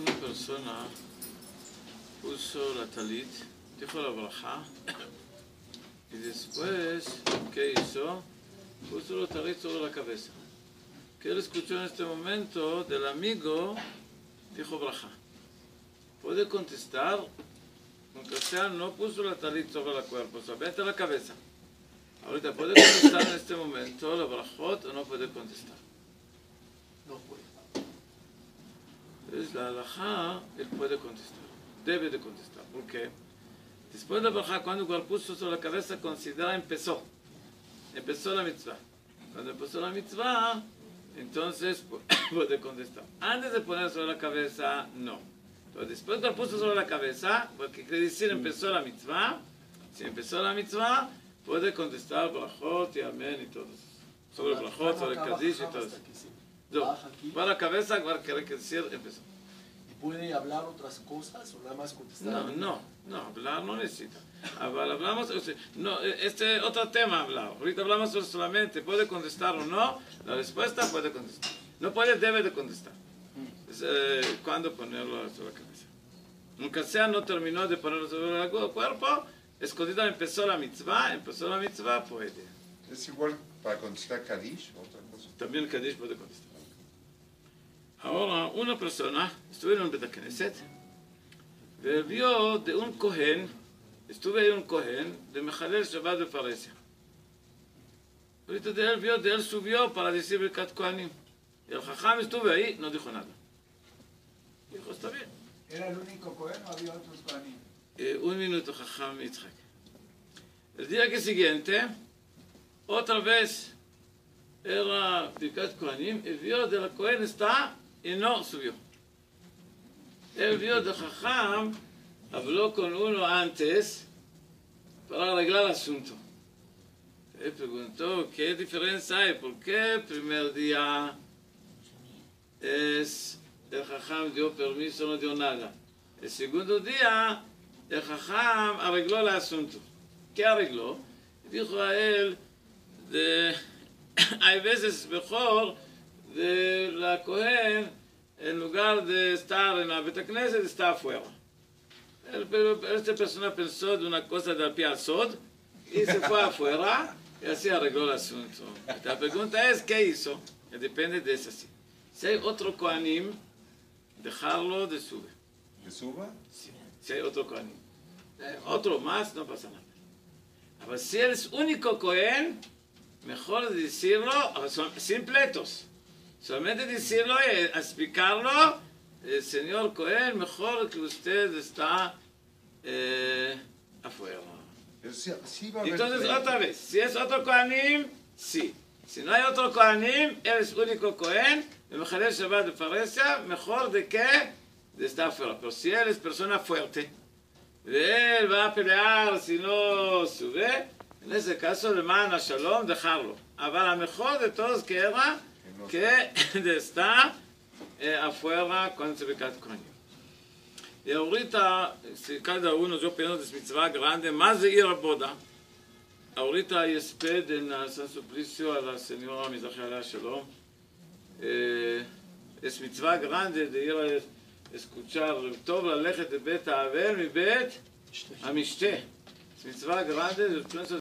una persona puso la talit, dijo la braja, y después, ¿qué hizo? Puso la talit sobre la cabeza. Que él escuchó en este momento del amigo, dijo braja. Puede contestar, aunque sea, no puso la talit sobre el cuerpo, solamente la cabeza. Ahorita, ¿puede contestar en este momento la brajot o no puede contestar? No puede. Entonces, la alajá, él puede contestar, debe de contestar. ¿Por qué? Después de la braja, cuando igual puso sobre la cabeza, considera empezó. Empezó la mitzvah. Cuando empezó la mitzvah, entonces puede contestar. Antes de poner sobre la cabeza, no. Pero después de lo puso sobre la cabeza, porque quiere decir empezó la mitzvah, si empezó la mitzvah, puede contestar brajot y amén y todo eso. Sobre brajot, sobre kaddish y todo eso. Que se No, baja aquí. para la cabeza, quiere decir empezó. ¿Y puede hablar otras cosas o nada más contestar? No, no, no, hablar no necesita. Hablar- Hablamos, no, este otro tema hablar. Ahorita hablamos solamente, puede contestar o no, la respuesta puede contestar. No puede, debe de contestar. Es, eh, ¿Cuándo ponerlo sobre la cabeza? Aunque sea no terminó de ponerlo sobre el cuerpo, escondida empezó la mitzvah, empezó la mitzvah, puede. Es igual para contestar Kadish, otra cosa. También Kadish puede contestar. Ahora, una persona estuvo en un Betacneset y vio de un Cohen, estuve en un Cohen de Mejalel Shabbat de Paresia. Ahorita de él vio, de él subió para decir Birkat Kohanim. Y el Jajam estuvo ahí, no dijo nada. Dijo, está bien. ¿Era el único Cohen o había otros Kohanim? Eh, un minuto, Jajam Yitzhak. El día que siguiente, otra vez era Birkat Kohanim y vio de la Kohen está y no subió. Él vio de Jajam, habló con uno antes para arreglar el asunto. Él preguntó, ¿qué diferencia hay? ¿Por qué el primer día es el Jajam dio permiso, no dio nada? El segundo día, el Jajam arregló el asunto. ¿Qué arregló? Dijo a él, de, hay veces mejor de la Cohen, en lugar de estar en la Betacneset, está afuera. Pero esta persona pensó de una cosa del pie al sod y se fue afuera y así arregló el asunto. La pregunta es, ¿qué hizo? Que Depende de eso. sí. Si hay otro Kohanim, dejarlo de subir. ¿Que suba? Si hay otro Kohanim. Eh, Otro más, no pasa nada. Pero si eres único Cohen, mejor decirlo son- sin pletos. Solamente decirlo y explicarlo, el señor Cohen, mejor que usted está eh, afuera. Pero sí, sí va a haber Entonces, pleito. otra vez, si es otro Kohanim, sí. Si no hay otro Kohanim, eres único Cohen, el Mejalel Shabbat de Parecia, mejor de que de estar afuera. Pero si él es persona fuerte, él va a pelear si no sube, en ese caso, le manda Shalom, dejarlo. Ahora, la mejor de todos que era que de estar eh, afuera con Tzebekat Kohanim. Y ahorita, si cada uno, yo pienso es mitzvah grande, más de ir a boda. Ahorita hay sped en San Suplicio a la señora Mizrahi Alea Shalom. Eh, es mitzvah grande de ir a escuchar טוב ללכת לבית האבל מבית המשתה. Es mitzvah grande, yo pienso